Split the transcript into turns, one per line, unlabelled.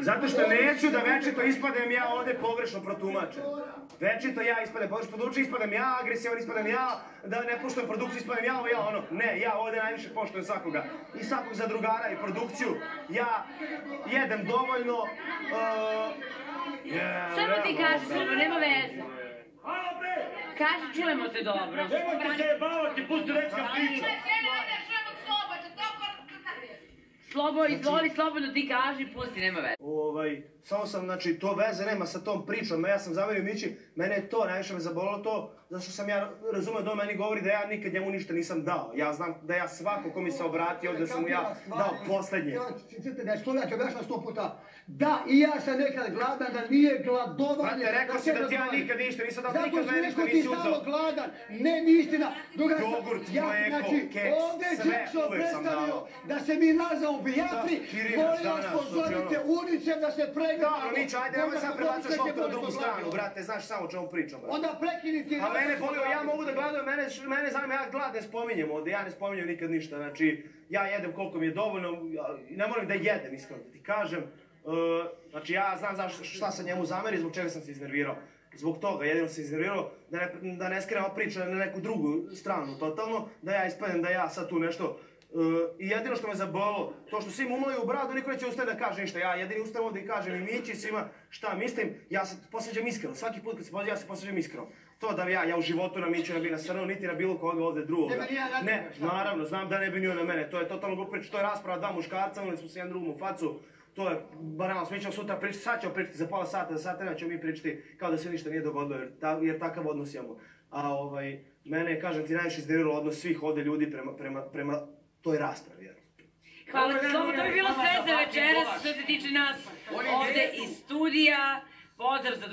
Zato što neću da večito ispadem ja ovde pogrešno protumačen. Večito ja ispadem pogrešno protumačen, ispadem ja agresivan, ispadem ja, da ne poštujem produkciju, ispadem ja ovo, ja ono. Ne, ja ovde najviše poštujem svakoga. I svakog zadrugara i produkciju. Ja jedem dovoljno. Uh, yeah,
Samo ti kaži, Slobo, nema veze.
Halo bre!
Kaži, čujemo te dobro.
Nemojte se jebavati, pusti reći ga priča.
Slobo, izvoli, slobodno ti kaži, pusti, nema veze.
Ovaj, samo sam, znači, to veze nema sa tom pričom, ja sam zamerio Mići, mene je to, najviše me zabolilo to, zato što sam ja razumio da on meni govori da ja nikad njemu ništa nisam dao. Ja znam da ja svako ko mi se obratio, da sam mu ja dao poslednje.
Da što ja ću objašnjati sto puta. Da, i ja sam nekad gladan, da nije gladovanje.
Brate, rekao si da ti ja nikad ništa nisam dao,
Zato
nikad
što
meni ništa
ti
nisi
stalo
uzeo.
gladan. Ne, ni istina. Druga
Jogurt,
ja,
mleko,
znači,
keks,
ovdje je
sve
Čekšo
uvek sam
predstavio
dao.
da se mi nazvamo
Kirina,
Molim vas,
danas,
pozorite
znači,
ulicem da se pregleda.
Dobro, Mićo, ajde, nemoj sad prebacaš loptu na drugu stranu, brate, znaš samo o čemu pričam, brate.
Onda prekini ti.
A mene boli, ja mogu da gledam, mene, mene zanima, ja glad ne spominjem ovde, ja ne spominjem nikad ništa, znači, ja jedem koliko mi je dovoljno, ne moram da jedem, iskreno da ti kažem, Uh, znači ja znam zašto, šta sam njemu zameri, zbog čega sam se iznervirao. Zbog toga, jedino sam se iznervirao da ne, da ne skrenemo priča na neku drugu stranu, totalno, da ja ispadem da ja sad tu nešto I jedino što me zabolilo, to što svi mumlaju u bradu, niko neće ustati da kaže ništa. Ja jedini ustajem ovdje i kažem i Mići svima šta mislim, ja se posveđam iskreno. Svaki put kad se pozivam, ja se posveđam iskreno. To da ja, ja u životu na Miću ne bi nasrnuo, niti na bilo koga ovdje drugoga.
Ne
naravno, znam da ne bi nio na mene. To je totalno glupo priča, to je rasprava dva muškarca, oni smo se jedan drugom u facu. To je banalno, mi ćemo sutra pričati, sad ćemo pričati za pola sata, za sat ćemo mi pričati kao da se ništa nije dogodilo, jer, ta, jer takav odnos imamo. A ovaj, mene, kažem ti, najviše iznerviralo odnos svih ovdje ljudi prema, prema, prema toj raspravi.
Hvala ti, Slobo, to bi bilo sve za večeras što se tiče nas ovde iz studija. Pozdrav za